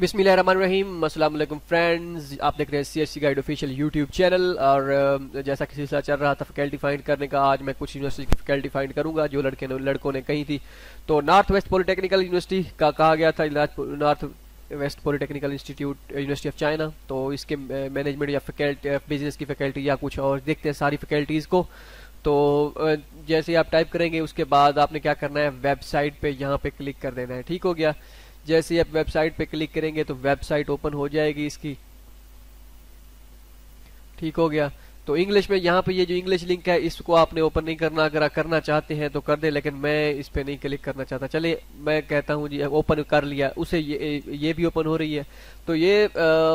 بسم اللہ الرحمن الرحیم۔ السلام علیکم فرینڈز۔ آپ دیکھ رہے ہیں C S C guide official YouTube channel اور جیسا کہ سلسلہ چل رہا تھا فیکلٹی فائنڈ کرنے کا، آج میں کچھ یونیورسٹی کی فیکلٹی فائنڈ کروں گا، جو لڑکے نے لڑکوں نے کہی تھی۔ تو north west polytechnical university کا کہا گیا تھا north west polytechnical institute university of China تو اس کے مینجمنٹ یا فیکلٹی بزنس کی فیکلٹی یا کچھ اور دیکھتے ہیں ساری فیکلٹیز کو۔ تو جیسے آپ ٹائپ کریں گے، اس کے بعد آپ نے کیا کرنا ہے؟ ویب سائٹ پہ یہاں پہ کلک کر دینا ہے۔ ٹھیک ہو گیا۔ جیسے آپ ویب سائٹ پہ کلک کریں گے تو ویب سائٹ اوپن ہو جائے گی اس کی۔ ٹھیک ہو گیا۔ تو انگلش میں یہاں پہ یہ جو انگلش لنک ہے، اس کو آپ نے اوپن نہیں کرنا۔ اگر آپ کرنا چاہتے ہیں تو کر دیں، لیکن میں اس پہ نہیں کلک کرنا چاہتا۔ چلے، میں کہتا ہوں جی اوپن کر لیا۔ اسے یہ بھی اوپن ہو رہی ہے۔ تو یہ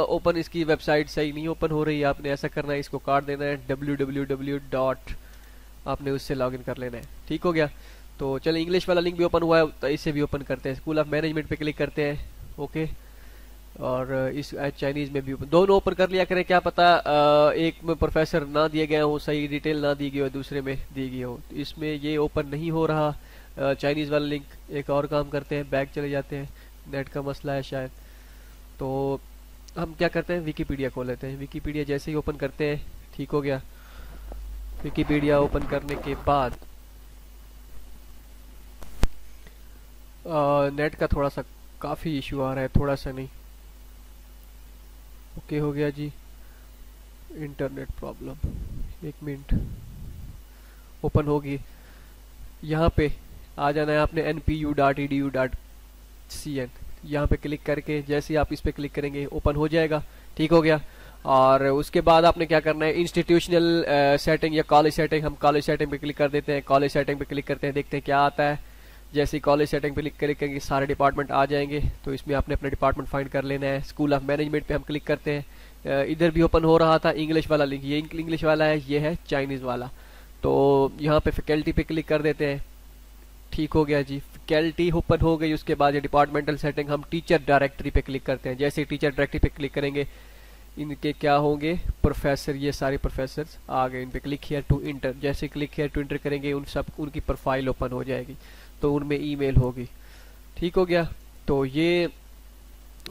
اوپن اس کی ویب سائٹ صحیح نہیں اوپن ہو رہی۔ ہے آپ نے ایسا کرنا ہے، اس کو کاٹ دینا ہے۔ ڈبلو ڈبلو ڈبلو ڈاٹ آپ نے اس سے لاگ ان کر لینا ہے۔ ٹھیک ہو گیا۔ تو چلیں انگلش والا لنک بھی اوپن ہوا ہے، تو اسے بھی اوپن کرتے ہیں۔ اسکول آف مینجمنٹ پہ کلک کرتے ہیں اوکے اور اس چائنیز میں بھی اوپن دونوں اوپن کر لیا کریں، کیا پتا ایک میں پروفیسر نہ دیے گئے ہوں، صحیح ڈیٹیل نہ دی گئی ہو، دوسرے میں دی گئی ہو۔ اس میں یہ اوپن نہیں ہو رہا۔ چائنیز والا لنک ایک اور کام کرتے ہیں بیک چلے جاتے ہیں۔ نیٹ کا مسئلہ ہے شاید۔ تو ہم کیا کرتے ہیں؟ ویکیپیڈیا کھول لیتے ہیں۔ ویکیپیڈیا جیسے ہی اوپن کرتے ہیں، ٹھیک ہو گیا۔ ویکیپیڈیا اوپن کرنے کے بعد نیٹ کا تھوڑا سا کافی ایشو آ رہا ہے، تھوڑا سا نہیں۔ اوکے ہو گیا جی۔ انٹرنیٹ پرابلم ایک منٹ۔ اوپن ہوگی۔ یہاں پہ آ جانا ہے آپ نے N P U dot E D U dot C N یہاں پہ کلک کر کے جیسے آپ اس پہ کلک کریں گے اوپن ہو جائے گا۔ ٹھیک ہو گیا۔ اور اس کے بعد آپ نے کیا کرنا ہے؟ انسٹیٹیوشنل سیٹنگ یا کالج سیٹنگ ہم کالج سیٹنگ پہ کلک کر دیتے ہیں۔ کالج سیٹنگ پہ کلک کرتے ہیں، دیکھتے ہیں کیا آتا ہے۔ جیسے ہی کالج سیٹنگ پہ کلک کریں گے، سارے ڈپارٹمنٹ آ جائیں گے۔ تو اس میں آپ نے اپنا ڈپارٹمنٹ فائنڈ کر لینا ہے۔ اسکول آف مینجمنٹ پہ ہم کلک کرتے ہیں۔ ادھر بھی اوپن ہو رہا تھا انگلش والا لنک یہ انگلش والا ہے، یہ ہے چائنیز والا۔ تو یہاں پہ فیکلٹی پہ کلک کر دیتے ہیں۔ ٹھیک ہو گیا جی۔ فیکلٹی اوپن ہو گئی، اس کے بعد یہ ڈپارٹمنٹل سیٹنگ ہم ٹیچر ڈائریکٹری پہ کلک کرتے ہیں۔ جیسے ٹیچر ڈائریکٹری پہ کلک کریں گے، ان کے کیا ہوں گے؟ پروفیسر یہ سارے پروفیسر آ گئے۔ ان پہ کلک ہیئر ٹو انٹر جیسے کلک ہیئر ٹو انٹر کریں گے، ان سب، ان کی پروفائل اوپن ہو جائے گی۔ تو ان میں ای میل ہوگی۔ ٹھیک ہو گیا؟ تو یہ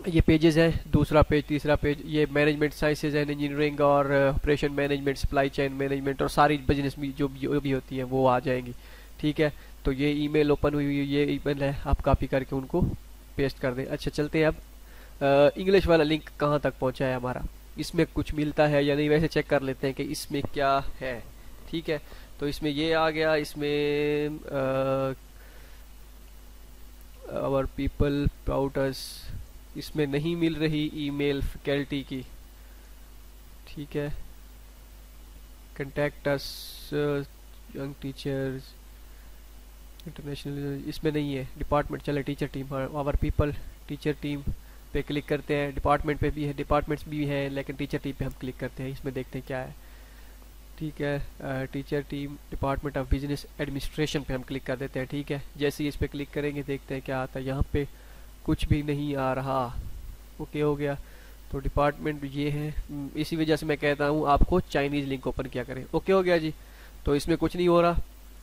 یہ پیجز ہیں۔ دوسرا پیج تیسرا پیج یہ مینجمنٹ سائنسز اینڈ انجینئرنگ اور operation management supply chain management اور ساری بزنس بھی، جو بھی ہوتی ہیں وہ آ جائیں گی۔ ٹھیک ہے؟ تو یہ ای میل اوپن ہوئی ہوئی، یہ ای میل ہے۔ آپ کاپی کر کے ان کو پیسٹ کر دیں۔ اچھا چلتے ہیں اب۔ uh, انگلش والا لنک کہاں تک پہنچا ہے ہمارا؟ اس میں کچھ ملتا ہے یا نہیں؟ ویسے چیک کر لیتے ہیں کہ اس میں کیا ہے۔ ٹھیک ہے؟ تو اس میں یہ آ گیا۔ اس میں uh, اور پیپل پاؤٹرس اس میں نہیں مل رہی ای میل فیکلٹی کی۔ ٹھیک ہے۔ کنٹیکٹس ینگ ٹیچرز انٹرنیشنل اس میں نہیں ہے۔ ڈپارٹمنٹ چلے teacher team our people teacher team پہ کلک کرتے ہیں۔ ڈپارٹمنٹ پہ بھی ہے ڈپارٹمنٹس بھی ہیں، لیکن ٹیچر ٹیم پہ ہم کلک کرتے ہیں۔ اس میں دیکھتے ہیں کیا ہے۔ ٹھیک ہے teacher team department of business administration پہ ہم کلک کر دیتے ہیں، ٹھیک ہے۔ جیسے ہی اس پہ کلک کریں گے، دیکھتے ہیں کیا آتا ہے۔ یہاں پہ کچھ بھی نہیں آ رہا۔ اوکے ہو گیا۔ تو ڈپارٹمنٹ یہ ہے۔ اسی وجہ سے میں کہتا ہوں، آپ کو چائنیز لنک اوپن کیا کریں۔ اوکے ہو گیا جی۔ تو اس میں کچھ نہیں ہو رہا۔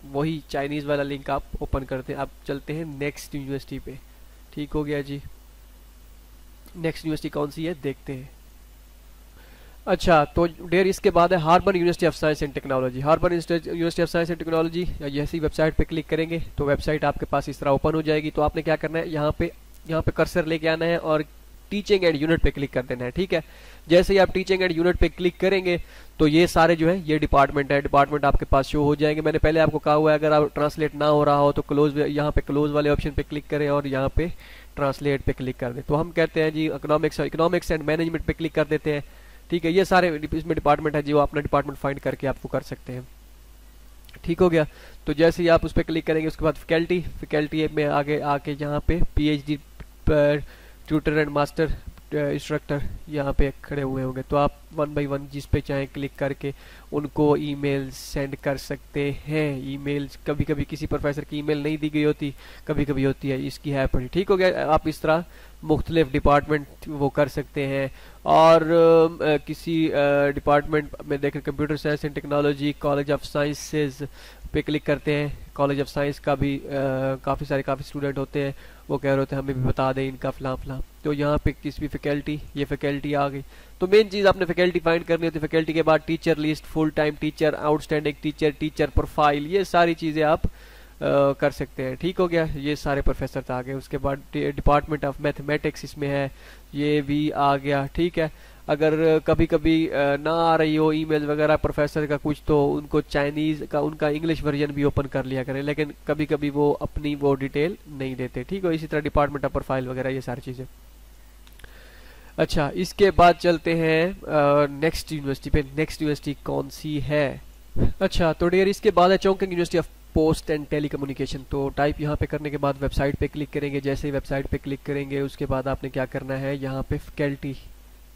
وہی چائنیز والا لنک آپ اوپن کرتے ہیں۔ آپ چلتے ہیں نیکسٹ یونیورسٹی پہ۔ ٹھیک، ہو گیا جی۔ نیکسٹ یونیورسٹی کون سی ہے؟ دیکھتے ہیں۔ اچھا تو ڈیر اس کے بعد ہے Harbin university of science and technology. Harbin university of science and technology جیسی ویب سائٹ پہ کلک کریں گے تو ویب سائٹ آپ کے پاس اس طرح اوپن ہو جائے گی۔ تو آپ نے کیا کرنا ہے؟ یہاں پہ یہاں پہ کرسر لے کے آنا ہے اور ٹیچنگ اینڈ یونٹ پہ کلک کر دینا ہے، ٹھیک ہے؟ جیسے ہی آپ ٹیچنگ اینڈ یونٹ پہ کلک کریں گے تو یہ سارے جو ہے یہ ڈپارٹمنٹ ہے ڈپارٹمنٹ آپ کے پاس شو ہو جائیں گے۔ میں نے پہلے آپ کو کہا ہوا ہے، اگر آپ ٹرانسلیٹ نہ ہو رہا ہو تو کلوز یہاں پہ کلوز والے آپشن پہ کلک کریں اور یہاں پہ ٹرانسلیٹ پہ کلک کر دیں۔ تو ہم کہتے ہیں جی اکنامکس اکنامکس اینڈ مینجمنٹ پہ کلک کر دیتے ہیں۔ ٹھیک ہے، یہ سارے اس میں ڈپارٹمنٹ ہے جی، جو اپنا ڈپارٹمنٹ فائنڈ کر کے آپ کو کر سکتے ہیں۔ ٹھیک ہو گیا۔ تو جیسے ہی آپ اس پہ کلک کریں گے، اس کے بعد فیکلٹی فیکلٹی میں آگے آ کے یہاں پہ P H D tutor and master instructor یہاں پہ کھڑے ہوئے ہوں گے تو آپ ون بائی ون جس پہ چاہیں کلک کر کے ان کو ای میل سینڈ کر سکتے ہیں ای میل کبھی کبھی کسی پروفیسر کی ای میل نہیں دی گئی ہوتی کبھی کبھی ہوتی ہے اس کی ہے پڑی ٹھیک ہو گیا آپ اس طرح مختلف ڈپارٹمنٹ وہ کر سکتے ہیں اور کسی ڈپارٹمنٹ میں دیکھیں computer science and technology college of sciences پہ کلک کرتے ہیں کالج آف سائنس کا بھی کافی سارے کافی اسٹوڈنٹ ہوتے ہیں وہ کہہ رہے ہوتے ہیں ہمیں بھی بتا دیں ان کا فلاں فلاں۔ تو یہاں پہ کس بھی فیکلٹی یہ فیکلٹی آ گئی۔ تو مین چیز آپ نے فیکلٹی فائنڈ کرنی ہوتی ہے فیکلٹی کے بعد teacher list full time teacher outstanding teacher teacher profile یہ ساری چیزیں آپ کر سکتے ہیں۔ ٹھیک ہو گیا، یہ سارے پروفیسر آ گئے اس کے بعد ڈپارٹمنٹ آف میتھمیٹکس اس میں ہے، یہ بھی آ گیا۔ ٹھیک ہے۔ اگر کبھی کبھی نہ آ رہی ہو ای میل وغیرہ پروفیسر کا کچھ، تو ان کو چائنیز کا، ان کا انگلش ورژن بھی اوپن کر لیا کریں، لیکن کبھی کبھی وہ اپنی وہ ڈیٹیل نہیں دیتے، ٹھیک ہو اسی طرح ڈپارٹمنٹ آف پروفائل وغیرہ، یہ ساری چیزیں۔ اچھا اس کے بعد چلتے ہیں نیکسٹ یونیورسٹی پہ۔ نیکسٹ یونیورسٹی کون سی ہے؟ اچھا تو ڈیئر اس کے بعد ہے Chongqing university of post and telecommunication تو ٹائپ یہاں پہ کرنے کے بعد ویب سائٹ پہ کلک کریں گے، جیسے ہی ویب سائٹ پہ کلک کریں گے، اس کے بعد آپ نے کیا کرنا ہے؟ یہاں پہ فیکلٹی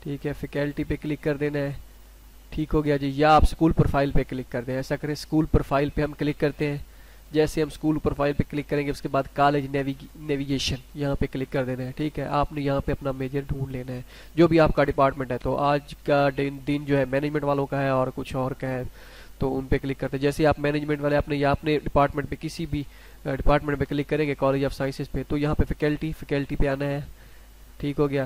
ٹھیک ہے فیکلٹی پہ کلک کر دینا ہے۔ ٹھیک ہو گیا جی یا آپ اسکول پروفائل پہ کلک کر دیں۔ ایسا کریں اسکول پروفائل پہ ہم کلک کرتے ہیں۔ جیسے ہم اسکول پروفائل پہ کلک کریں گے، اس کے بعد کالج نیویگیشن یہاں پہ کلک کر دینا ہے۔ ٹھیک ہے، آپ نے یہاں پہ اپنا میجر ڈھونڈ لینا ہے۔ جو بھی آپ کا ڈپارٹمنٹ ہے، تو آج کا دن جو ہے مینجمنٹ والوں کا ہے اور کچھ اور کا ہے۔ تو ان پہ کلک کرتے ہیں۔ جیسے آپ مینجمنٹ والے اپنے یا اپنے ڈپارٹمنٹ پہ کسی بھی ڈپارٹمنٹ پہ کلک کریں گے کالج آف سائنسز پہ، تو یہاں پہ فیکلٹی فیکلٹی پہ آنا ہے۔ ٹھیک ہو گیا۔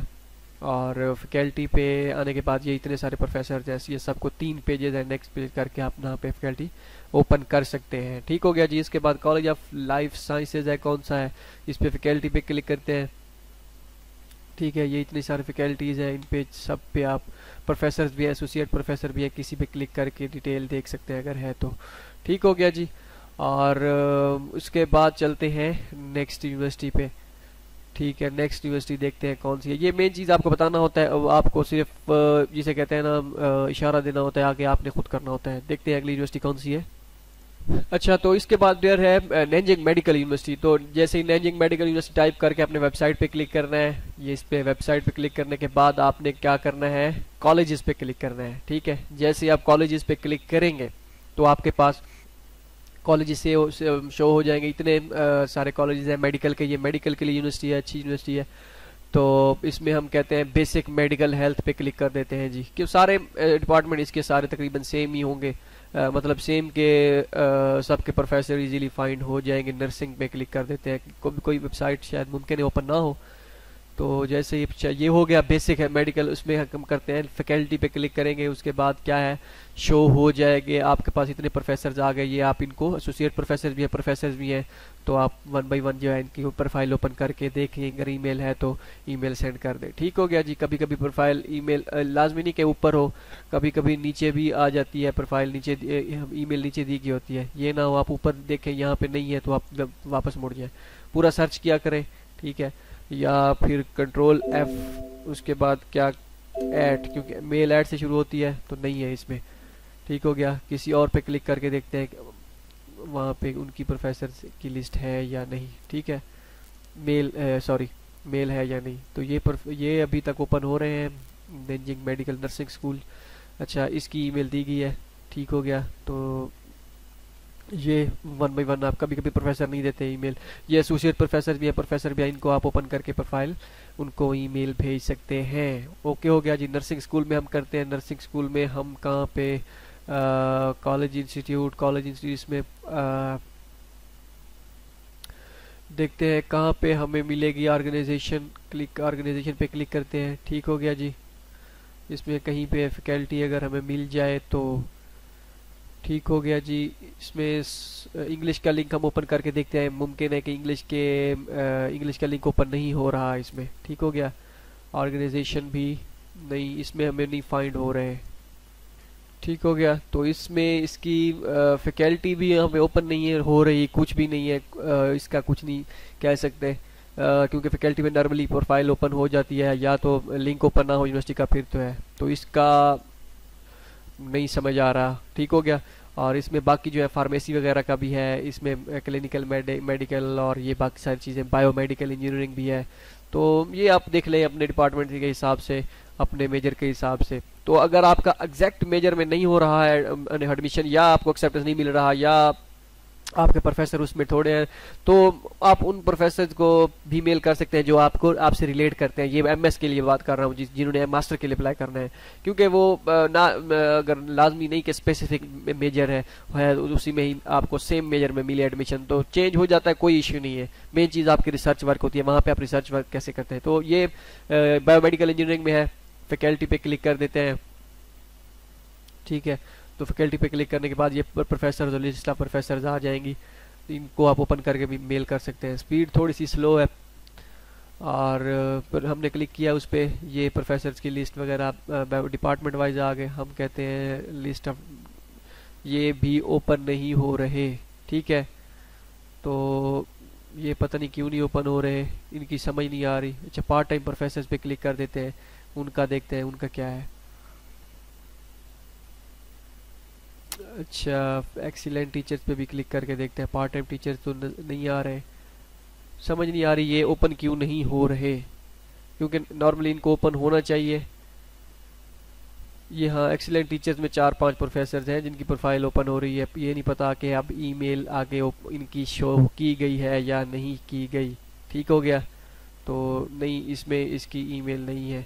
اور فیکلٹی پہ آنے کے بعد یہ اتنے سارے پروفیسر جیسے یہ سب کو تین پیجز ہیں نیکسٹ پیج کر کے آپ یہاں پہ فیکلٹی اوپن کر سکتے ہیں۔ ٹھیک ہو گیا جی اس کے بعد کالج آف لائف سائنسز ہے، کون سا ہے؟ اس پہ فیکلٹی پہ کلک کرتے ہیں۔ ٹھیک ہے، یہ اتنی ساری فیکلٹیز ہیں، ان پہ سب پہ آپ پروفیسرز بھی ہیں ایسوسیٹ پروفیسر بھی ہیں، کسی پہ کلک کر کے ڈیٹیل دیکھ سکتے ہیں اگر ہے تو۔ ٹھیک ہو گیا جی۔ اور اس کے بعد چلتے ہیں نیکسٹ یونیورسٹی پہ۔ ٹھیک ہے نیکسٹ یونیورسٹی دیکھتے ہیں کون سی ہے۔ یہ مین چیز آپ کو بتانا ہوتا ہے آپ کو صرف جسے کہتے ہیں نا اشارہ دینا ہوتا ہے، آگے آپ نے خود کرنا ہوتا ہے۔ دیکھتے ہیں اگلی یونیورسٹی کون سی ہے۔ اچھا تو اس کے بعد ڈیئر ہے نینجنگ میڈیکل یونیورسٹی تو جیسے ہی نینجنگ میڈیکل یونیورسٹی ٹائپ کر کے اپنے ویب سائٹ پہ کلک کرنا ہے، یہ اس پہ ویب سائٹ پہ کلک کرنے کے بعد آپ نے کیا کرنا ہے کالجز پہ کلک کرنا ہے۔ ٹھیک ہے، جیسے آپ کالجز پہ کلک کریں گے، تو آپ کے پاس کالجز سے شو ہو جائیں گے۔ اتنے سارے کالجز ہیں میڈیکل کے یہ میڈیکل کے لیے یونیورسٹی ہے، اچھی یونیورسٹی ہے۔ تو اس میں ہم کہتے ہیں بیسک میڈیکل ہیلتھ پہ کلک کر دیتے ہیں جی۔ کہ سارے ڈپارٹمنٹ اس کے سارے تقریباً سیم ہی ہوں گے۔ مطلب سیم کے سب کے پروفیسر ایزیلی فائنڈ ہو جائیں گے۔ نرسنگ پہ کلک کر دیتے ہیں۔ کوئی کوئی ویب سائٹ شاید ممکن ہے اوپن نہ ہو۔ تو جیسے یہ ہو گیا بیسک ہے میڈیکل اس میں ہم کرتے ہیں فیکلٹی پہ کلک کریں گے، اس کے بعد کیا ہے؟ شو ہو جائے گے آپ کے پاس اتنے پروفیسرز آ گئے، یہ آپ ان کو ایسوسیٹ پروفیسر بھی ہیں پروفیسرز بھی ہیں، تو آپ ون بائی ون جو ہے ان کی پروفائل اوپن کر کے دیکھیں، اگر ای میل ہے تو ای میل سینڈ کر دیں۔ ٹھیک ہو گیا جی کبھی کبھی پروفائل ای میل لازمی نہیں کے اوپر ہو کبھی کبھی نیچے بھی آ جاتی ہے پروفائل نیچے ای میل نیچے دی گئی ہوتی ہے۔ یہ نہ ہو، آپ اوپر دیکھیں، یہاں پہ نہیں ہے، تو آپ واپس مڑ جائیں۔ پورا سرچ کیا کریں، ٹھیک ہے؟ یا پھر کنٹرول ایف اس کے بعد کیا ایڈ کیونکہ میل ایڈ سے شروع ہوتی ہے تو نہیں ہے اس میں۔ ٹھیک ہو گیا۔ کسی اور پہ کلک کر کے دیکھتے ہیں وہاں پہ ان کی پروفیسر کی لسٹ ہے یا نہیں۔ ٹھیک ہے۔ میل سوری میل ہے یا نہیں۔ تو یہ یہ ابھی تک اوپن ہو رہے ہیں۔ نینجنگ میڈیکل نرسنگ اسکول اچھا اس کی ای میل دی گئی ہے۔ ٹھیک ہو گیا۔ تو یہ ون بائی ون آپ کبھی کبھی پروفیسر نہیں دیتے ای میل یہ ایسوسیٹ پروفیسر بھی ہے پروفیسر بھی ہے ان کو آپ اوپن کر کے پروفائل ان کو ای میل بھیج سکتے ہیں. اوکے ہو گیا جی. نرسنگ اسکول میں ہم کرتے ہیں. نرسنگ اسکول میں ہم کہاں پہ کالج انسٹیٹیوٹ کالج انسٹیٹیوٹ میں دیکھتے ہیں کہاں پہ ہمیں ملے گی آرگنائزیشن کلک آرگنائزیشن پہ کلک کرتے ہیں. ٹھیک ہو گیا جی. اس میں کہیں پہ فیکلٹی اگر ہمیں مل جائے تو ٹھیک ہو گیا جی۔ اس میں انگلش کا لنک ہم اوپن کر کے دیکھتے ہیں۔ ممکن ہے کہ انگلش کے انگلش کا لنک اوپن نہیں ہو رہا اس میں۔ ٹھیک ہو گیا۔ آرگنائزیشن بھی نہیں، اس میں ہمیں نہیں فائنڈ ہو رہے۔ ٹھیک ہو گیا۔ تو اس میں اس کی فیکلٹی بھی ہمیں اوپن نہیں ہے، ہو رہی کچھ بھی نہیں ہے۔ اس کا کچھ نہیں کہہ سکتے۔ کیونکہ فیکلٹی میں نارملی پروفائل اوپن ہو جاتی ہے یا تو لنک اوپن نہ ہو یونیورسٹی کا پھر تو ہے۔ تو اس کا نہیں سمجھ آ رہا۔ ٹھیک ہو گیا۔ اور اس میں باقی جو ہے فارمیسی وغیرہ کا بھی ہے، اس میں کلینکل میڈیکل اور یہ باقی ساری چیزیں بایو میڈیکل انجینئرنگ بھی ہے۔ تو یہ آپ دیکھ لیں اپنے ڈپارٹمنٹ کے حساب سے، اپنے میجر کے حساب سے۔ تو اگر آپ کا ایگزیکٹ میجر میں نہیں ہو رہا ہے ایڈمیشن یا آپ کو ایکسیپٹنس نہیں مل رہا، یا آپ کے پروفیسر اس میں تھوڑے ہیں، تو آپ ان پروفیسر کو بھی میل کر سکتے ہیں جو آپ کو آپ سے ریلیٹ کرتے ہیں۔ یہ ایم ایس کے لیے بات کر رہا ہوں جنہوں نے ماسٹر کے لیے اپلائی کرنا ہے۔ کیونکہ وہ نہ اگر لازمی نہیں کہ اسپیسیفک میجر ہے اسی میں ہی آپ کو سیم میجر میں ملے ایڈمیشن تو چینج ہو جاتا ہے، کوئی ایشو نہیں ہے۔ مین چیز آپ کی ریسرچ ورک ہوتی ہے، وہاں پہ آپ ریسرچ ورک کیسے کرتے ہیں۔ تو یہ بایو میڈیکل انجینئرنگ میں ہے۔ فیکلٹی پہ کلک کر دیتے ہیں۔ ٹھیک ہے۔ تو فیکلٹی پہ کلک کرنے کے بعد یہ پروفیسر پروفیسرز آ جائیں گی، ان کو آپ اوپن کر کے بھی میل کر سکتے ہیں۔ اسپیڈ تھوڑی سی سلو ہے۔ اور ہم نے کلک کیا اس پہ۔ یہ پروفیسرز کی لسٹ وغیرہ ڈپارٹمنٹ وائز آ گئے۔ ہم کہتے ہیں لسٹ آف یہ بھی اوپن نہیں ہو رہے۔ ٹھیک ہے۔ تو یہ پتہ نہیں کیوں نہیں اوپن ہو رہے۔ ان کی سمجھ نہیں آ رہی۔ اچھا پارٹ ٹائم پروفیسرز پہ کلک کر دیتے ہیں۔ ان کا دیکھتے ہیں۔ ان کا کیا ہے؟ اچھا ایکسیلنٹ ٹیچرز پہ بھی کلک کر کے دیکھتے ہیں۔ پارٹ ٹائم ٹیچرز تو نہیں آ رہے۔ سمجھ نہیں آ رہی یہ اوپن کیوں نہیں ہو رہے؟ کیونکہ نارملی ان کو اوپن ہونا چاہیے۔ یہ ہاں ایکسیلنٹ ٹیچرز میں چار پانچ پروفیسرز ہیں جن کی پروفائل اوپن ہو رہی ہے۔ یہ نہیں پتا کہ اب ای میل آگے ان کی شو کی گئی ہے یا نہیں کی گئی۔ ٹھیک ہو گیا۔ تو نہیں، اس میں اس کی ای میل نہیں ہے۔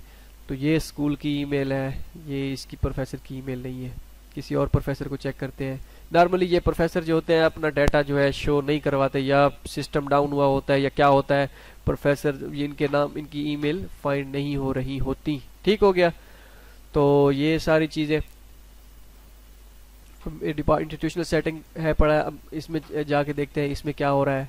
تو یہ اسکول کی ای میل ہے، یہ اس کی پروفیسر کی ای میل نہیں ہے۔ کسی اور پروفیسر کو چیک کرتے ہیں۔ نارملی یہ پروفیسر جو ہوتے ہیں اپنا ڈیٹا جو ہے شو نہیں کرواتے یا سسٹم ڈاؤن ہوا ہوتا ہے یا کیا ہوتا ہے، پروفیسر ان کے نام، ان کی ای میل فائنڈ نہیں ہو رہی ہوتی۔ ٹھیک ہو گیا۔ تو یہ ساری چیزیں۔ انسٹیٹیوشنل سیٹنگ ہے پڑا اب اس میں جا کے دیکھتے ہیں اس میں کیا ہو رہا ہے۔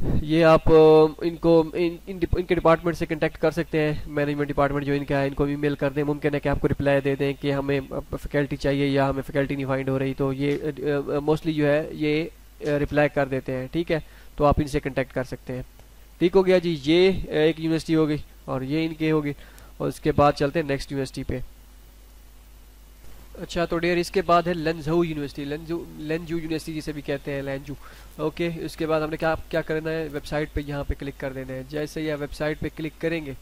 یہ آپ ان کو، ان کے ڈپارٹمنٹ سے کنٹیکٹ کر سکتے ہیں مینجمنٹ ڈپارٹمنٹ جو ان کا ہے، ان کو ای میل کر دیں، ممکن ہے کہ آپ کو رپلائی دے دیں کہ ہمیں فیکلٹی چاہیے یا ہمیں فیکلٹی نہیں فائنڈ ہو رہی، تو یہ موسٹلی جو ہے، یہ رپلائی کر دیتے ہیں، ٹھیک ہے؟ تو آپ ان سے کنٹیکٹ کر سکتے ہیں۔ ٹھیک ہو گیا جی یہ ایک یونیورسٹی ہوگی اور یہ ان کے ہوگی اور اس کے بعد چلتے ہیں نیکسٹ یونیورسٹی پہ۔ اچھا تو ڈیئر اس کے بعد ہے لینزو یونیورسٹی لینزو لینجو یونیورسٹی جسے بھی کہتے ہیں لینجو اوکے، اس کے بعد ہم نے کیا کیا کرنا ہے؟ ویب سائٹ پہ یہاں پہ کلک کر دینا ہے۔ جیسے یہ ویب سائٹ پہ کلک کریں گے،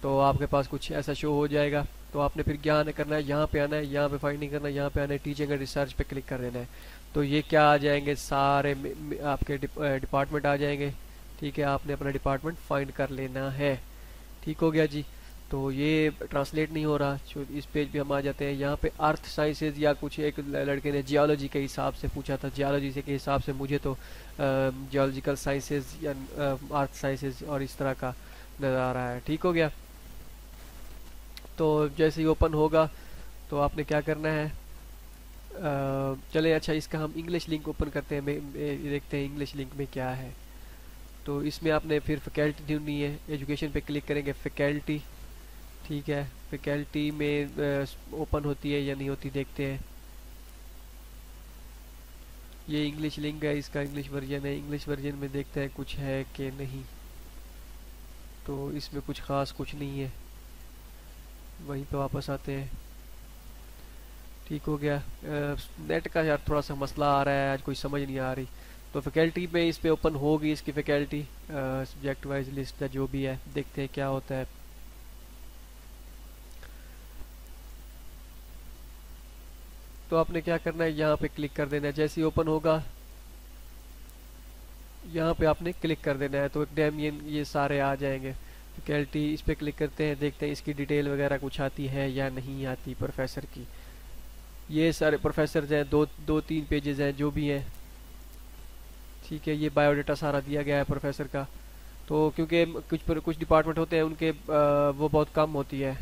تو آپ کے پاس کچھ ایسا شو ہو جائے گا۔ تو آپ نے پھر کیا کرنا ہے؟ یہاں پہ آنا ہے، یہاں پہ فائنڈنگ کرنا ہے، یہاں پہ آنا ہے، ٹیچنگ اینڈ ریسرچ پہ کلک کر دینا ہے۔ تو یہ کیا آ جائیں گے؟ سارے آپ کے ڈپارٹمنٹ آ جائیں گے۔ ٹھیک ہے، آپ نے اپنا ڈپارٹمنٹ فائنڈ کر لینا ہے۔ ٹھیک ہو گیا جی۔ تو یہ ٹرانسلیٹ نہیں ہو رہا۔ اس پیج پہ ہم آ جاتے ہیں، یہاں پہ ارتھ سائنسز یا کچھ ایک لڑکے نے جیولوجی کے حساب سے پوچھا تھا۔ جیولوجی سے کے حساب سے مجھے تو جیولوجیکل سائنسز یا ارتھ سائنسز اور اس طرح کا نظر آ رہا ہے۔ ٹھیک ہو گیا؟ تو جیسے ہی اوپن ہوگا، تو آپ نے کیا کرنا ہے؟ چلے اچھا اس کا ہم انگلش لنک اوپن کرتے ہیں۔ دیکھتے ہیں انگلش لنک میں کیا ہے۔ تو اس میں آپ نے پھر فیکلٹی ڈھونڈنی ہے۔ ایجوکیشن پہ کلک کریں گے فیکلٹی ٹھیک ہے فیکلٹی میں اوپن ہوتی ہے یا نہیں ہوتی دیکھتے ہیں۔ یہ انگلش لنک ہے، اس کا انگلش ورژن ہے۔ انگلش ورژن میں دیکھتے ہیں کچھ ہے کہ نہیں۔ تو اس میں کچھ خاص کچھ نہیں ہے۔ وہیں پہ واپس آتے ہیں۔ ٹھیک ہو گیا۔ نیٹ کا یار تھوڑا سا مسئلہ آ رہا ہے، آج کوئی سمجھ نہیں آ رہی۔ تو فیکلٹی میں اس پہ اوپن ہوگی اس کی فیکلٹی سبجیکٹ وائز لسٹ کا جو بھی ہے، دیکھتے ہیں کیا ہوتا ہے۔ تو آپ نے کیا کرنا ہے؟ یہاں پہ کلک کر دینا ہے۔ جیسے اوپن ہوگا، یہاں پہ آپ نے کلک کر دینا ہے۔ تو ڈیمین یہ سارے آ جائیں گے۔ فیکلٹی اس پہ کلک کرتے ہیں، دیکھتے ہیں اس کی ڈیٹیل وغیرہ کچھ آتی ہے یا نہیں آتی پروفیسر کی۔ یہ سارے پروفیسرز ہیں، دو دو، تین پیجز ہیں، جو بھی ہیں۔ ٹھیک ہے، یہ بایو ڈیٹا سارا دیا گیا ہے پروفیسر کا۔ تو کیونکہ کچھ کچھ ڈپارٹمنٹ ہوتے ہیں، ان کے وہ بہت کم ہوتی ہے۔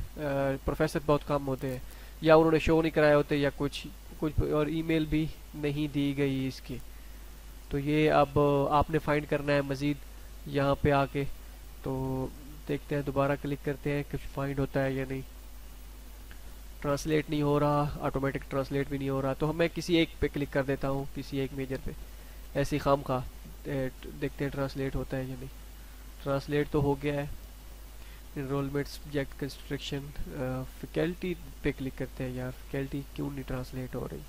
پروفیسر بہت کم ہوتے ہیں۔ یا انہوں نے شو نہیں کرائے ہوتے یا کچھ۔ کچھ اور ای میل بھی نہیں دی گئی اس کی۔ تو یہ اب آپ نے فائنڈ کرنا ہے مزید یہاں پہ آ کے۔ تو دیکھتے ہیں دوبارہ کلک کرتے ہیں کچھ فائنڈ ہوتا ہے یا نہیں۔ ٹرانسلیٹ نہیں ہو رہا آٹومیٹک ٹرانسلیٹ بھی نہیں ہو رہا۔ تو میں کسی ایک پہ کلک کر دیتا ہوں، کسی ایک میجر پہ۔ ایسی خام خواہ، دیکھتے ہیں ٹرانسلیٹ ہوتا ہے یا نہیں۔ ٹرانسلیٹ تو ہو گیا ہے۔ انرولمنٹ سبجیکٹ کنسٹرکشن فیکلٹی پہ کلک کرتے ہیں یار فیکلٹی کیوں نہیں ٹرانسلیٹ ہو رہی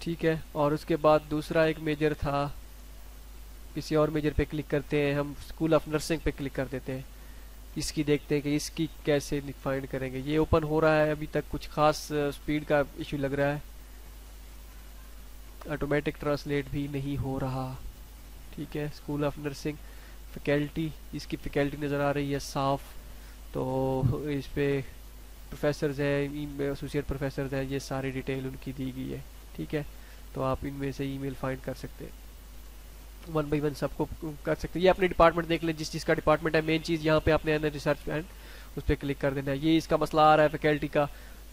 ٹھیک ہے اور اس کے بعد دوسرا ایک میجر تھا کسی اور میجر پہ کلک کرتے ہیں ہم اسکول آف نرسنگ پہ کلک کر دیتے ہیں اس کی دیکھتے ہیں کہ اس کی کیسے فائنڈ کریں گے یہ اوپن ہو رہا ہے ابھی تک کچھ خاص اسپیڈ کا ایشو لگ رہا ہے آٹومیٹک ٹرانسلیٹ بھی نہیں ہو رہا ٹھیک ہے اسکول آف نرسنگ فیکلٹی، اس کی فیکلٹی نظر آ رہی ہے صاف۔ تو اس پہ پروفیسرز ہیں ایسوسیٹ پروفیسرز ہیں، یہ ساری ڈیٹیل ان کی دی گئی ہے، ٹھیک ہے؟ تو آپ ان میں سے ای میل فائنڈ کر سکتے ہیں۔ ون بائی ون سب کو کر سکتے ہیں۔ یہ اپنے ڈپارٹمنٹ دیکھ لیں، جس چیز کا ڈپارٹمنٹ ہے مین چیز یہاں پہ آپ نے ریسرچ اس پہ کلک کر دینا ہے۔ یہ اس کا مسئلہ آ رہا ہے فیکلٹی کا۔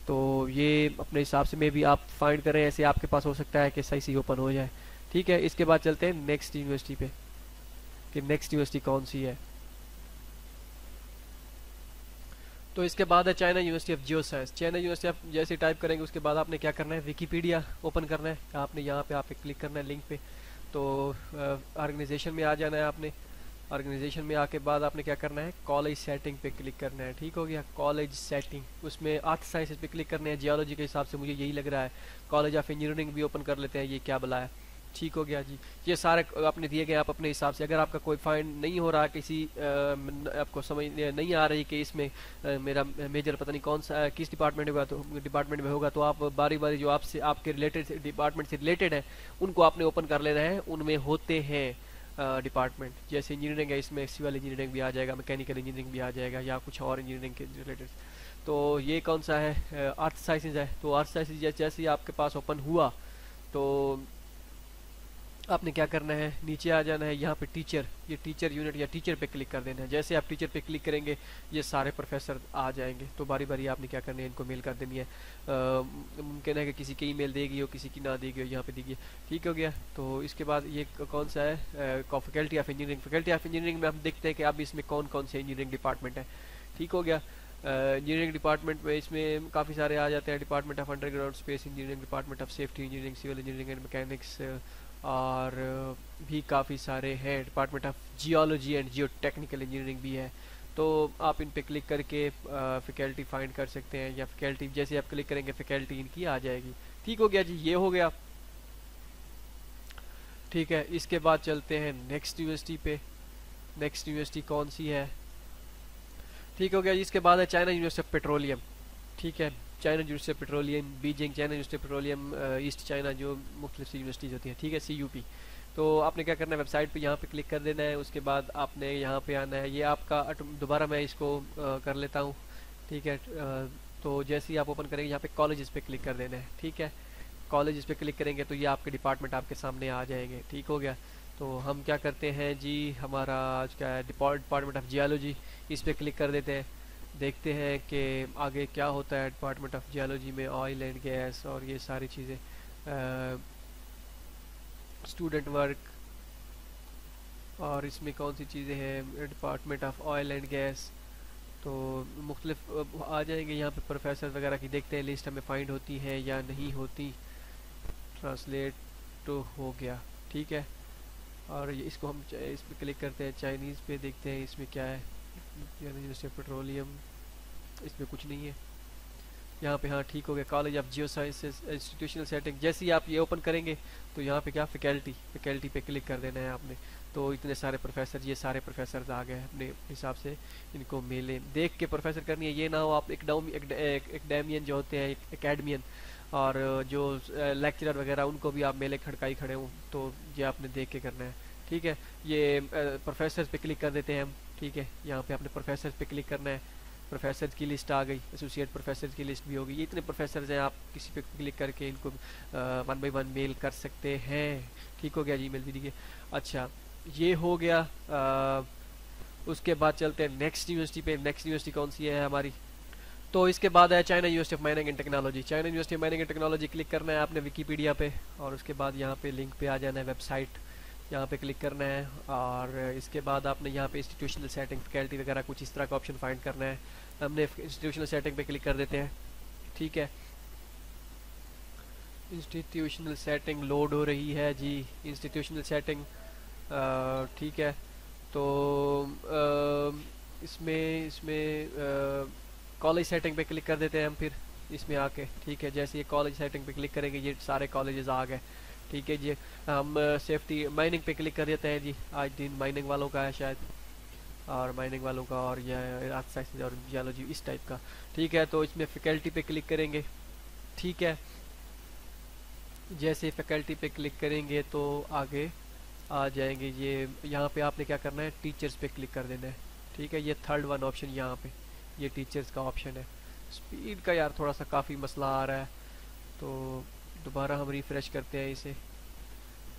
تو یہ اپنے حساب سے میں بھی آپ فائنڈ کریں ایسے آپ کے پاس ہو سکتا ہے کہ صحیح سی اوپن ہو جائے۔ ٹھیک ہے، اس کے بعد چلتے ہیں نیکسٹ یونیورسٹی پہ۔ کہ نیکسٹ یونیورسٹی کون سی ہے۔ تو اس کے بعد ہے China university of geoscience China university آپ جیسے ٹائپ کریں گے، اس کے بعد آپ نے کیا کرنا ہے؟ ویکیپیڈیا اوپن کرنا ہے۔ آپ نے یہاں پہ آپ پہ کلک کرنا ہے لنک پہ۔ تو آرگنائزیشن میں آ جانا ہے آپ نے۔ آرگنائزیشن میں آ کے بعد آپ نے کیا کرنا ہے؟ کالج سیٹنگ پہ کلک کرنا ہے۔ ٹھیک ہو گیا؟ کالج سیٹنگ اس میں آرتھ سائنس پہ کلک کرنا ہے جیولوجی کے حساب سے مجھے یہی لگ رہا ہے۔ کالج آف انجینئرنگ بھی اوپن کر لیتے ہیں۔ یہ کیا بلا ہے؟ ٹھیک ہو گیا جی۔ یہ سارے آپ نے دیے گئے، آپ اپنے حساب سے، اگر آپ کا کوئی فائنڈ نہیں ہو رہا، کسی آپ کو سمجھ نہیں آ رہی کہ اس میں میرا میجر پتہ نہیں کون سا، کس ڈپارٹمنٹ ہوگا، تو ڈپارٹمنٹ میں ہوگا، تو آپ باری باری جو آپ سے، آپ کے ریلیٹڈ ڈپارٹمنٹ سے ریلیٹڈ ہیں، ان کو آپ نے اوپن کر لینا ہے، ان میں ہوتے ہیں ڈپارٹمنٹ جیسے انجینئرنگ ہے، اس میں سول انجینئرنگ بھی آ جائے گا میکینیکل انجینئرنگ بھی آ جائے گا، یا کچھ اور انجینئرنگ کے ریلیٹڈ تو یہ کون سا ہے؟ آرتھ سائنسز ہے۔ تو آرتھ سائنسز جیسے ہی آپ کے پاس اوپن ہوا، تو آپ نے کیا کرنا ہے؟ نیچے آ جانا ہے، یہاں پہ ٹیچر یہ ٹیچر یونٹ یا ٹیچر پہ کلک کر دینا ہے۔ جیسے آپ ٹیچر پہ کلک کریں گے، یہ سارے پروفیسر آ جائیں گے۔ تو باری باری آپ نے کیا کرنا ہے؟ ان کو میل کر دینی ہے۔ ممکن ہے کہ کسی کی ای میل دے گی ہو، کسی کی نہ دے گی ہو، یہاں پہ دی گئی ٹھیک ہو گیا۔ تو اس کے بعد یہ کون سا ہے؟ Faculty of engineering faculty of engineering میں ہم دیکھتے ہیں کہ اب اس میں کون کون سے انجینئرنگ ڈپارٹمنٹ ہے ٹھیک ہو گیا۔ انجینئرنگ ڈپارٹمنٹ میں اس میں کافی سارے آ جاتے ہیں۔ Department of underground space engineering department of safety engineering civil engineering and mechanics اور بھی کافی سارے ہیں۔ Department of geology and geotechnical engineering بھی ہے تو آپ ان پہ کلک کر کے فیکلٹی فائنڈ کر سکتے ہیں یا فیکلٹی جیسے آپ کلک کریں گے فیکلٹی ان کی آ جائے گی۔ ٹھیک ہو گیا جی یہ ہو گیا۔ ٹھیک ہے، اس کے بعد چلتے ہیں نیکسٹ یونیورسٹی پہ۔ نیکسٹ یونیورسٹی کون سی ہے؟ ٹھیک ہو گیا جی اس کے بعد ہے چائنا یونیورسٹی آف پیٹرولیم۔ ٹھیک ہے۔ China university petroleum, Beijing China university petroleum east China جو مختلف سی یونیورسٹیز ہوتی ہیں، ٹھیک ہے، سی یو پی۔ تو آپ نے کیا کرنا ہے؟ ویب سائٹ پہ یہاں پہ کلک کر دینا ہے، اس کے بعد آپ نے یہاں پہ آنا ہے۔ یہ آپ کا دوبارہ میں اس کو کر لیتا ہوں، ٹھیک ہے تو جیسے ہی آپ اوپن کریں گے، یہاں پہ کالجز پہ کلک کر دینا ہے، ٹھیک ہے۔ کالجز پہ کلک کریں گے تو یہ آپ کے ڈپارٹمنٹ آپ کے سامنے آ جائیں گے، ٹھیک ہو گیا۔ تو ہم کیا کرتے ہیں؟ جی ہمارا آج کیا ہے ڈپارٹمنٹ آف جیولوجی اس پہ کلک کر دیتے ہیں۔ دیکھتے ہیں کہ آگے کیا ہوتا ہے ڈپارٹمنٹ آف جیولوجی میں آئل اینڈ گیس اور یہ ساری چیزیں۔ اسٹوڈنٹ ورک اور اس میں کون سی چیزیں ہیں؟ Department of oil and gas تو مختلف، آ جائیں گے یہاں پہ پروفیسر وغیرہ کی، دیکھتے ہیں لسٹ ہمیں فائنڈ ہوتی ہے یا نہیں ہوتی۔ ٹرانسلیٹ تو ہو گیا، ٹھیک ہے۔ اور اس کو ہم اس پہ کلک کرتے ہیں چائنیز پہ دیکھتے ہیں اس میں کیا ہے۔ یونیورسٹی آف پیٹرولیم، اس میں کچھ نہیں ہے۔ یہاں پہ ہاں ٹھیک ہو گیا۔ College of geosciences institutional setting جیسے ہی آپ یہ اوپن کریں گے تو یہاں پہ کیا فیکلٹی فیکلٹی پہ کلک کر دینا ہے آپ نے۔ تو اتنے سارے پروفیسر یہ سارے پروفیسرز آ گئے اپنے حساب سے۔ ان کو میلے دیکھ کے پروفیسر کرنی ہے۔ یہ نہ ہو آپ ایک ڈیمین جو ہوتے ہیں اکیڈمین اور جو لیکچرر وغیرہ، ان کو بھی آپ میلے کھڑکائی کھڑے ہوں۔ تو یہ آپ نے دیکھ کے کرنا ہے۔ ٹھیک ہے۔ یہ پروفیسر پہ کلک کر دیتے ہیں ہم۔ ٹھیک ہے، یہاں پہ اپنے پروفیسر پہ کلک کرنا ہے۔ پروفیسر کی لسٹ آ گئی ایسوسیٹ پروفیسر کی لسٹ بھی ہوگی۔ یہ اتنے پروفیسرز ہیں، آپ کسی پہ کلک کر کے ان کو ون بائی ون میل کر سکتے ہیں۔ ٹھیک ہو گیا جی میل دیجیے اچھا یہ ہو گیا اس کے بعد چلتے ہیں نیکسٹ یونیورسٹی پہ۔ نیکسٹ یونیورسٹی کون سی ہے ہماری؟ تو اس کے بعد ہے China university of mining and technology China university of mining and technology click کرنا ہے آپ نے وکیپیڈیا پہ اور اس کے بعد یہاں پہ لنک پہ آ جانا ہے ویب سائٹ یہاں پہ کلک کرنا ہے اور اس کے بعد آپ نے یہاں پہ انسٹیٹیوشنل سیٹنگ فیکلٹی وغیرہ کچھ اس طرح کا آپشن فائنڈ کرنا ہے۔ ہم نے انسٹیٹیوشنل سیٹنگ پہ کلک کر دیتے ہیں۔ ٹھیک ہے۔ انسٹیٹیوشنل سیٹنگ لوڈ ہو رہی ہے۔ جی انسٹیٹیوشنل سیٹنگ ٹھیک ہے۔ تو اس میں اس میں کالج سیٹنگ پہ کلک کر دیتے ہیں ہم پھر۔ اس میں آ کے، ٹھیک ہے۔ جیسے یہ کالج سیٹنگ پہ کلک کریں گے، یہ سارے کالجز آ گئے۔ ٹھیک ہے جی۔ ہم سیفٹی مائننگ پہ کلک کر دیتے ہیں جی۔ آج دن مائننگ والوں کا ہے شاید۔ اور مائننگ والوں کا اور یہ اور جیولوجی اس ٹائپ کا۔ ٹھیک ہے، تو اس میں فیکلٹی پہ کلک کریں گے۔ ٹھیک ہے۔ جیسے فیکلٹی پہ کلک کریں گے تو آگے آ جائیں گے۔ یہ یہاں پہ آپ نے کیا کرنا ہے؟ ٹیچرز پہ کلک کر دینا ہے۔ ٹھیک ہے، یہ تھرڈ ون آپشن یہاں پہ۔ یہ ٹیچرز کا آپشن ہے۔ سپیڈ کا یار تھوڑا سا کافی مسئلہ آ رہا ہے۔ تو دوبارہ ہم ریفریش کرتے ہیں اسے۔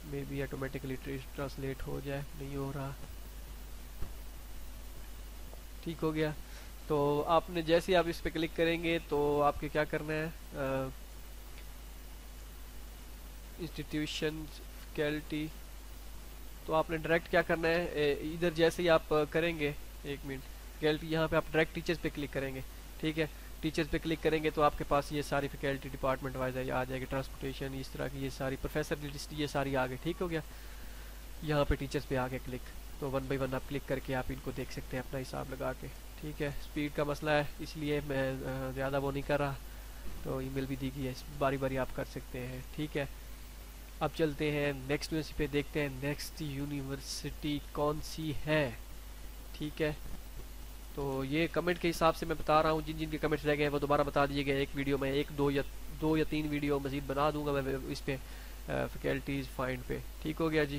مے بی آٹومیٹکلی ٹرانسلیٹ ہو جائے، نہیں ہو رہا۔ ٹھیک ہو گیا۔ تو آپ نے جیسے آپ اس پہ کلک کریں گے تو آپ کے کیا کرنا ہے؟ انسٹیٹیوشن فیکلٹی تو آپ نے ڈائریکٹ کیا کرنا ہے؟ ادھر جیسے ہی آپ کریں گے، ایک منٹ۔ فیکلٹی یہاں پہ آپ ڈائریکٹ ٹیچرز پہ کلک کریں گے۔ ٹھیک ہے؟ ٹیچرز پہ کلک کریں گے تو آپ کے پاس یہ ساری فیکلٹی ڈپارٹمنٹ وائز آ جائے گی ٹرانسپورٹیشن اس طرح کی یہ ساری پروفیسر لسٹ یہ ساری آ گئی ٹھیک ہو گیا۔ یہاں پہ ٹیچرز پہ آ کلک تو ون بائی ون آپ کلک کر کے آپ ان کو دیکھ سکتے ہیں اپنا حساب لگا کے۔ ٹھیک ہے اسپیڈ کا مسئلہ ہے، اس لیے میں زیادہ وہ نہیں کر رہا۔ تو ای میل بھی دی گئی ہے باری باری آپ کر سکتے ہیں۔ ٹھیک ہے۔ اب چلتے ہیں نیکسٹ یونیورسٹی پہ دیکھتے ہیں نیکسٹ یونیورسٹی کون سی ہے؟ ٹھیک ہے۔ تو یہ کمنٹ کے حساب سے میں بتا رہا ہوں، جن جن کے کمنٹس رہ گئے ہیں وہ دوبارہ بتا دیے گئے ایک ویڈیو میں ایک، دو یا دو یا تین ویڈیو مزید بنا دوں گا میں اس پہ فیکلٹیز فائنڈ پہ۔ ٹھیک ہو گیا جی؟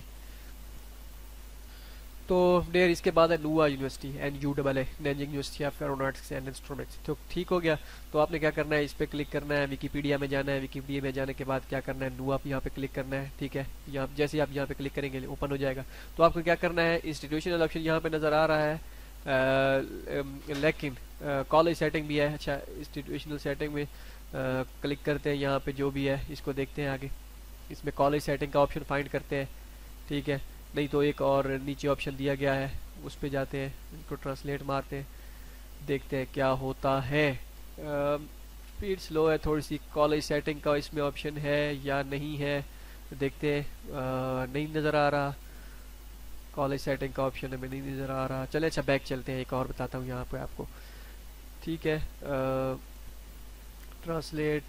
تو ڈیر اس کے بعد ہے نوا university N U double A, Nanjing university of aeronautics and instruments تو ٹھیک ہو گیا۔ تو آپ نے کیا کرنا ہے؟ اس پہ کلک کرنا ہے ویکیپیڈیا میں جانا ہے۔ ویکیپیڈیا میں جانے کے بعد کیا کرنا ہے؟ نوا یہاں پہ کلک کرنا ہے، ٹھیک ہے۔ یہاں، جیسے آپ یہاں پہ کلک کریں گے اوپن ہو جائے گا۔ تو آپ کو کیا کرنا ہے؟ انسٹیٹیوشنل آپشن یہاں پہ نظر آ رہا ہے۔ لیکن کالج سیٹنگ بھی ہے اچھا انسٹیٹیوشنل سیٹنگ میں کلک کرتے ہیں یہاں پہ جو بھی ہے، اس کو دیکھتے ہیں آگے۔ اس میں کالج سیٹنگ کا آپشن فائنڈ کرتے ہیں۔ ٹھیک ہے، نہیں تو ایک اور نیچے آپشن دیا گیا ہے، اس پہ جاتے ہیں، ان کو ٹرانسلیٹ مارتے ہیں، دیکھتے ہیں کیا ہوتا ہے۔ اسپیڈ سلو ہے، تھوڑی سی کالج سیٹنگ کا اس میں آپشن ہے یا نہیں ہے، دیکھتے ہیں نہیں نظر آ رہا۔ کالج سیٹنگ کا آپشن ہمیں نہیں نظر آ رہا۔ چلے اچھا بیک چلتے ہیں، ایک اور بتاتا ہوں یہاں پہ آپ کو۔ ٹھیک ہے ٹرانسلیٹ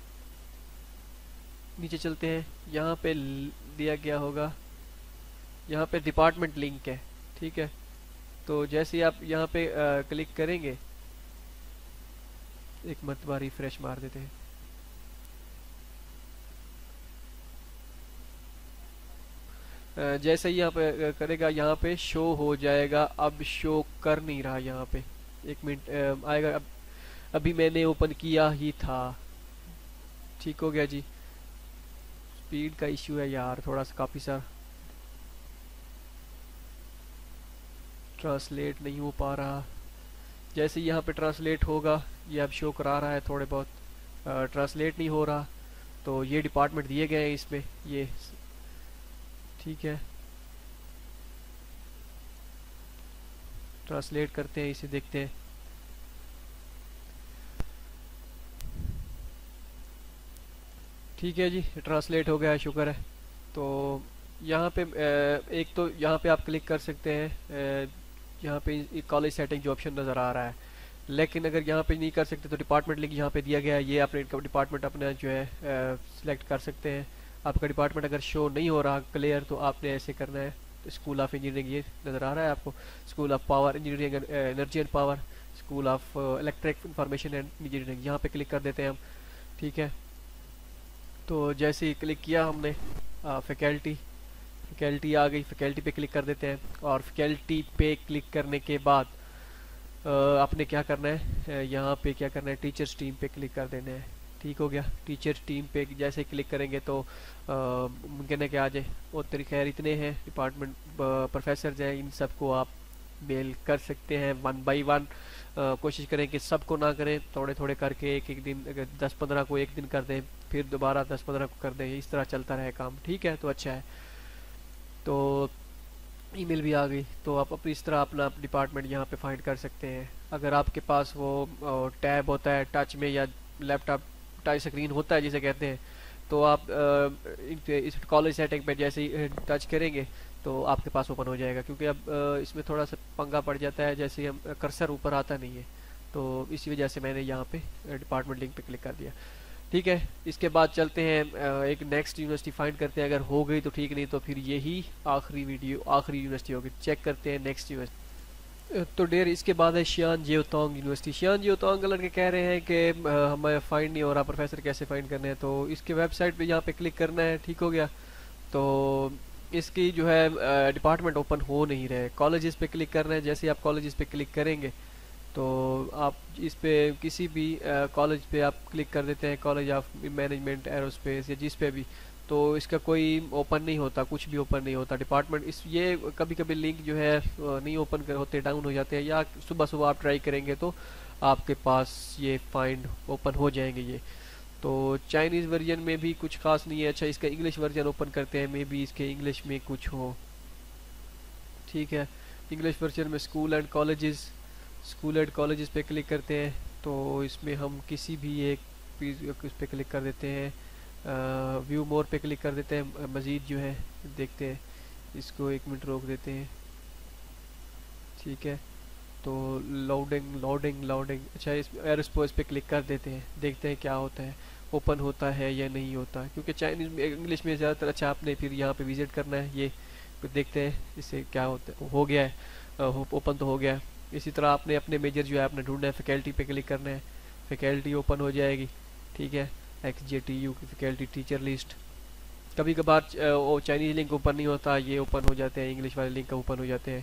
نیچے چلتے ہیں۔ یہاں پہ دیا گیا ہوگا۔ یہاں پہ ڈپارٹمنٹ لنک ہے، ٹھیک ہے۔ تو جیسے آپ یہاں پہ کلک کریں گے، ایک مرتبہ ریفریش مار دیتے ہیں۔ جیسے یہاں پہ کرے گا یہاں پہ شو ہو جائے گا۔ اب شو کر نہیں رہا یہاں پہ۔ ایک منٹ آئے گا۔ ابھی میں نے اوپن کیا ہی تھا۔ ٹھیک ہو گیا جی۔ سپیڈ کا ایشو ہے یار، تھوڑا سا کافی سا۔ ٹرانسلیٹ نہیں ہو پا رہا۔ جیسے یہاں پہ ٹرانسلیٹ ہوگا، یہ اب شو کرا رہا ہے تھوڑے بہت۔ ٹرانسلیٹ نہیں ہو رہا۔ تو یہ ڈپارٹمنٹ دیے گئے ہیں اس میں۔ یہ ٹھیک ہے۔ ٹرانسلیٹ کرتے ہیں، اسے دیکھتے ہیں۔ ٹھیک ہے جی ٹرانسلیٹ ہو گیا، شکر ہے۔ تو یہاں پہ ایک تو یہاں پہ آپ کلک کر سکتے ہیں۔ یہاں پہ کالج سیٹنگ جو آپشن نظر آ رہا ہے۔ لیکن اگر یہاں پہ نہیں کر سکتے تو ڈپارٹمنٹ لنک یہاں پہ دیا گیا ہے۔ یہ اپنے ڈپارٹمنٹ اپنا جو ہے سلیکٹ کر سکتے ہیں۔ آپ کا ڈپارٹمنٹ اگر شو نہیں ہو رہا کلیئر تو آپ نے ایسے کرنا ہے۔ اسکول آف انجینئرنگ یہ نظر آ رہا ہے آپ کو۔ School of power engineering energy and power school of electric information and engineering یہاں پہ کلک کر دیتے ہیں ہم۔ ٹھیک ہے۔ تو جیسے ہی کلک کیا ہم نے فیکلٹی فیکلٹی آ گئی فیکلٹی پہ کلک کر دیتے ہیں۔ اور فیکلٹی پہ کلک کرنے کے بعد آپ نے کیا کرنا ہے؟ یہاں پہ کیا کرنا ہے؟ ٹیچرس ٹیم پہ کلک کر دینا ہے ٹھیک ہو گیا۔ ٹیچر ٹیم پہ جیسے کلک کریں گے تو ممکن ہے کہ آ جائے اور خیر اتنے ہیں۔ ڈپارٹمنٹ پروفیسرز ہیں، ان سب کو آپ میل کر سکتے ہیں ون بائی ون کوشش کریں کہ سب کو نہ کریں، تھوڑے تھوڑے کر کے ایک ایک دن، اگر دس پندرہ کو ایک دن کر دیں، پھر دوبارہ دس پندرہ کو کر دیں، اس طرح چلتا رہے کام۔ ٹھیک ہے، تو اچھا ہے۔ تو ای میل بھی آ گئی۔ تو آپ اپنی اس طرح اپنا ڈپارٹمنٹ یہاں پہ فائنڈ کر سکتے ہیں۔ اگر آپ کے پاس وہ ٹیب ہوتا ہے، ٹچ میں یا لیپ ٹاپ ٹچ اسکرین ہوتا ہے جسے کہتے ہیں۔ تو آپ اس کالج سیٹنگ پہ جیسے ہی ٹچ کریں گے تو آپ کے پاس اوپن ہو جائے گا۔ کیونکہ اب اس میں تھوڑا سا پنگا پڑ جاتا ہے، جیسے ہم کرسر اوپر آتا نہیں ہے۔ تو اسی وجہ سے میں نے یہاں پہ ڈپارٹمنٹ لنک پہ کلک کر دیا۔ ٹھیک ہے، اس کے بعد چلتے ہیں۔ ایک نیکسٹ یونیورسٹی فائنڈ کرتے ہیں۔ اگر ہو گئی تو ٹھیک، نہیں تو پھر یہی آخری ویڈیو، آخری یونیورسٹی ہوگی۔ چیک کرتے ہیں نیکسٹ یونیورسٹی تو ڈیر، اس کے بعد ہے Xi'an Jiaotong University. Xi'an Jiaotong کا لڑکے کہہ رہے ہیں کہ ہمیں فائنڈ نہیں ہو رہا پروفیسر کیسے فائنڈ کرنے ہیں؟ تو اس کے ویب سائٹ پہ یہاں پہ کلک کرنا ہے، ٹھیک ہو گیا۔ تو اس کی جو ہے ڈپارٹمنٹ اوپن ہو نہیں رہے۔ کالجز پہ کلک کرنا ہے، جیسے آپ کالجز پہ کلک کریں گے، تو آپ اس پہ کسی بھی کالج پہ آپ کلک کر دیتے ہیں۔ کالج آف مینجمنٹ ایروسپیس یا جس پہ بھی۔ تو اس کا کوئی اوپن نہیں ہوتا، کچھ بھی اوپن نہیں ہوتا. ڈپارٹمنٹ اس یہ کبھی کبھی لنک جو ہے، نہیں اوپن ہوتے ڈاؤن ہو جاتے ہیں یا صبح صبح آپ ٹرائی کریں گے تو آپ کے پاس یہ فائنڈ اوپن ہو جائیں گے یہ. تو چائنیز ورژن میں بھی کچھ خاص نہیں ہے. اچھا اس کا انگلش ورژن اوپن کرتے ہیں مے بی اس کے انگلش میں کچھ ہو. ٹھیک ہے. انگلش ورژن میں school and colleges school and colleges پہ کلک کرتے ہیں. تو اس میں ہم کسی بھی ایک پیز اس پہ کلک کر دیتے ہیں. ویو مور پہ کلک کر دیتے ہیں، مزید جو ہے دیکھتے ہیں۔ اس کو ایک منٹ روک دیتے ہیں۔ ٹھیک ہے۔ تو لوڈنگ لوڈنگ لوڈنگ اچھا اس ایئر پہ کلک کر دیتے ہیں۔ دیکھتے ہیں کیا ہوتا ہے۔ اوپن ہوتا ہے یا نہیں ہوتا۔ کیونکہ چائنیز میں انگلش میں زیادہ تر اچھا آپ نے پھر یہاں پہ وزٹ کرنا ہے۔ یہ پھر دیکھتے ہیں۔ اس سے کیا ہوتا ہے؟ ہو گیا ہے۔ اوپن تو ہو گیا ہے۔ اسی طرح آپ نے اپنے میجر جو ہے، آپ نے ڈھونڈنا ہے فیکلٹی پہ کلک کرنا ہے۔ فیکلٹی اوپن ہو جائے گی۔ ٹھیک ہے۔ ایکس جے ٹی یو کی فیکلٹی ٹیچر لسٹ کبھی کبھار چائنیز لنک اوپن نہیں ہوتا، یہ اوپن ہو جاتے ہیں انگلش والے لنک اوپن ہو جاتے ہیں۔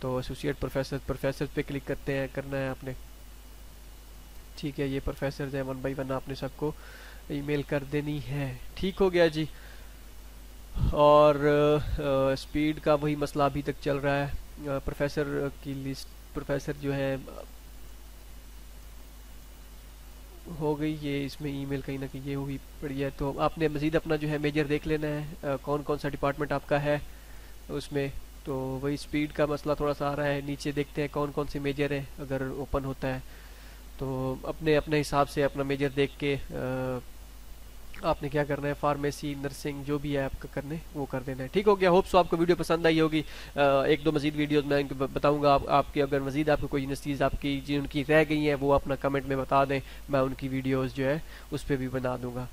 تو ایسوسیٹ پروفیسر پروفیسر پہ کلک کرتے ہیں، کرنا ہے آپ نے ٹھیک ہے، یہ پروفیسر ہیں ون بائی ون آپ نے سب کو ای میل کر دینی ہے۔ ٹھیک ہو گیا جی۔ اور اسپیڈ کا وہی مسئلہ ابھی تک چل رہا ہے۔ پروفیسر کی لسٹ پروفیسر جو ہے ہو گئی یہ اس میں ای میل کہیں نہ کہیں یہ ہوئی پڑی ہے۔ تو آپ نے مزید اپنا جو ہے میجر دیکھ لینا ہے۔ کون کون سا ڈپارٹمنٹ آپ کا ہے اس میں۔ تو وہی اسپیڈ کا مسئلہ تھوڑا سا آ رہا ہے۔ نیچے دیکھتے ہیں کون کون سے میجر ہیں اگر اوپن ہوتا ہے۔ تو اپنے اپنے حساب سے اپنا میجر دیکھ کے آپ نے کیا کرنا ہے؟ فارمیسی نرسنگ جو بھی ہے آپ کا کرنے وہ کر دینا ہے۔ ٹھیک ہو گیا۔ ہوپ سو آپ کو ویڈیو پسند آئی ہوگی۔ ایک دو مزید ویڈیوز میں بتاؤں گا۔ آپ کے اگر مزید آپ کو کوئی یونیورسٹیز آپ کی جن کی رہ گئی ہیں، وہ اپنا کمنٹ میں بتا دیں۔ میں ان کی ویڈیوز جو ہے، اس پہ بھی بنا دوں گا۔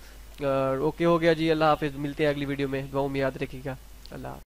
اوکے ہو گیا جی۔ اللہ حافظ۔ ملتے ہیں اگلی ویڈیو میں۔ دعاؤں میں یاد رکھے گا۔ اللہ حافظ۔